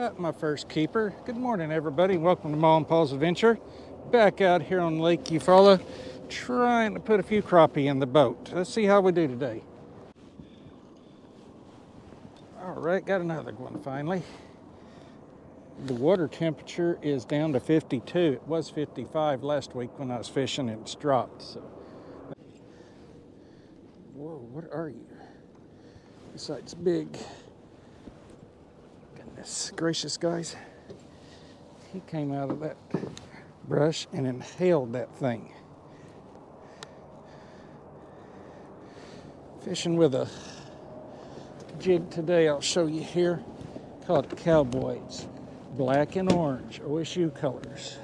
Got my first keeper. Good morning, everybody. Welcome to Ma and Pa's Adventure. Back out here on Lake Eufaula, trying to put a few crappie in the boat. Let's see how we do today. All right, got another one finally. The water temperature is down to 52. It was 55 last week when I was fishing and it's dropped. So. Whoa, what are you? Site's big. Goodness gracious, guys. He came out of that brush and inhaled that thing. Fishing with a jig today, I'll show you here, called Cowboys. Black and orange, OSU colors.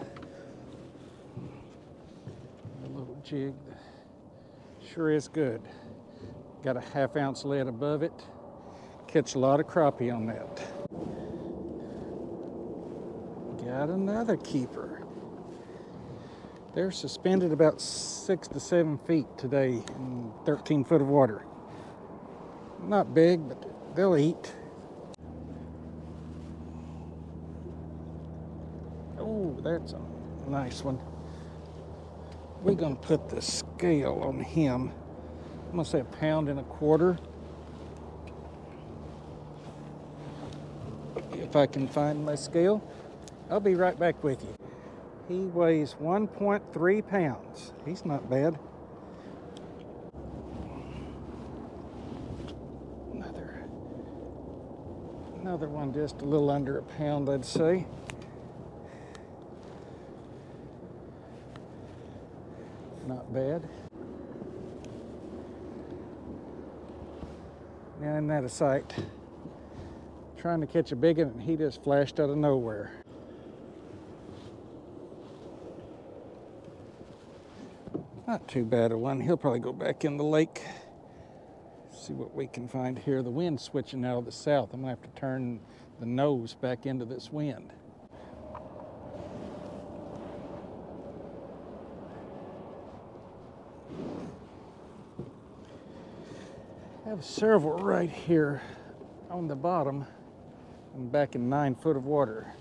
A little jig, sure is good. Got a half ounce lead above it. Catch a lot of crappie on that. Got another keeper. They're suspended about six to seven feet today in 13 foot of water. Not big, but they'll eat. Oh, that's a nice one. We're gonna put the scale on him. I'm gonna say a pound and a quarter. If I can find my scale, I'll be right back with you. He weighs 1.3 pounds. He's not bad. Another, another one just a little under a pound, I'd say. Not bad. Now, isn't that a sight? Trying to catch a big one, and he just flashed out of nowhere. Not too bad a one. He'll probably go back in the lake. See what we can find here. The wind's switching out of the south. I'm gonna have to turn the nose back into this wind. I have several right here on the bottom and back in nine foot of water.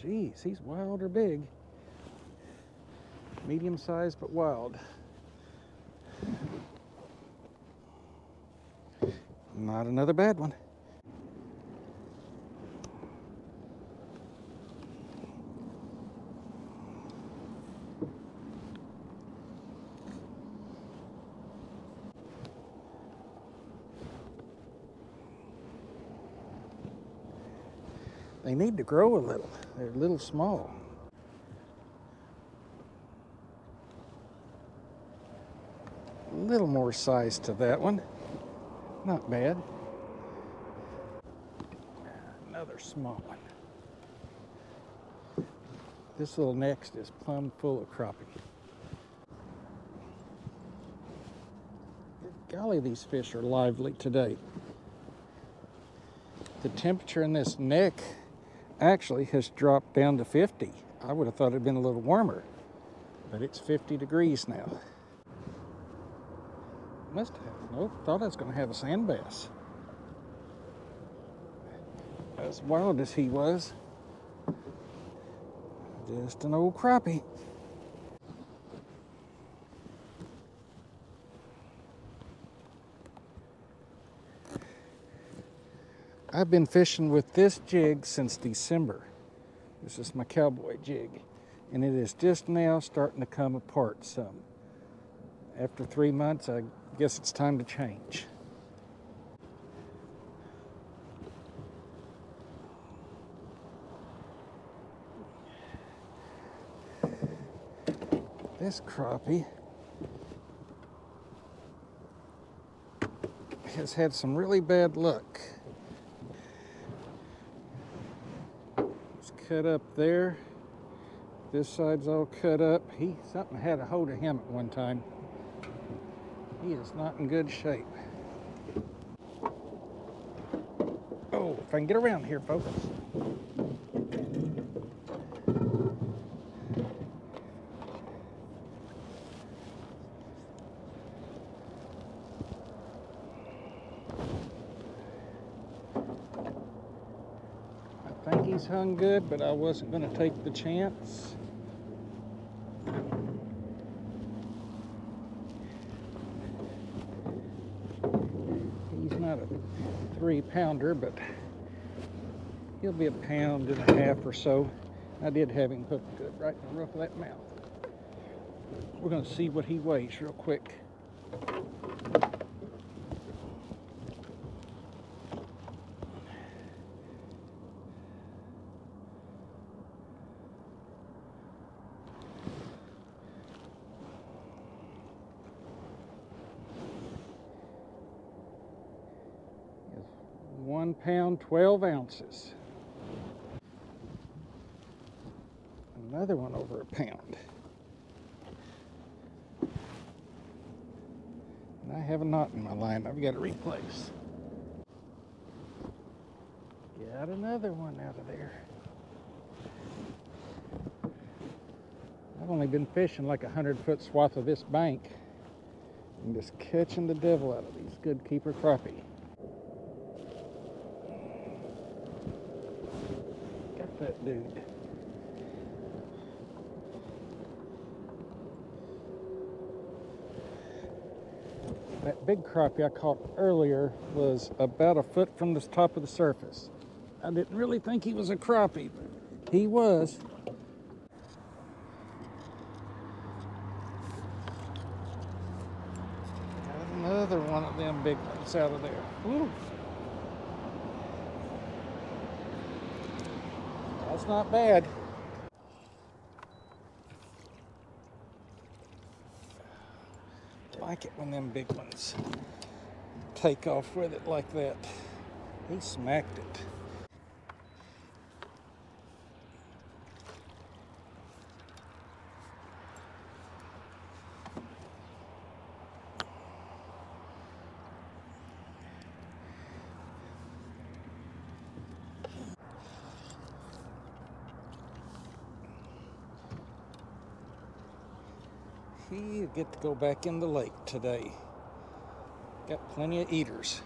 Geez, he's wild or big. Medium sized but wild. Not another bad one. They need to grow a little. They're a little small. Little more size to that one. Not bad. Another small one. This little next is plumb full of crappie. Golly, these fish are lively today. The temperature in this neck actually has dropped down to 50. I would have thought it'd been a little warmer, but it's 50 degrees now. Must have. Nope, thought I was going to have a sand bass. As wild as he was, just an old crappie. I've been fishing with this jig since December. This is my cowboy jig, and it is just now starting to come apart some. After three months, I guess it's time to change. This crappie has had some really bad luck. It's cut up there. This side's all cut up. He something had a hold of him at one time. He is not in good shape. Oh, if I can get around here, folks. I think he's hung good, but I wasn't going to take the chance. He's not a three pounder, but he'll be a pound and a half or so. I did have him hooked good right in the roof of that mouth. We're to see what he weighs real quick. is one pound, 12 ounces. Another one over a pound. And I have a knot in my line I've got to replace. Got another one out of there. I've only been fishing like a hundred foot swath of this bank and just catching the devil out of these good keeper crappie. That dude. That big crappie I caught earlier was about a foot from the top of the surface. I didn't really think he was a crappie, but he was. Got another one of them big ones out of there. Ooh. That's not bad. Like it when them big ones take off with it like that. He smacked it. He'll get to go back in the lake today. Got plenty of eaters.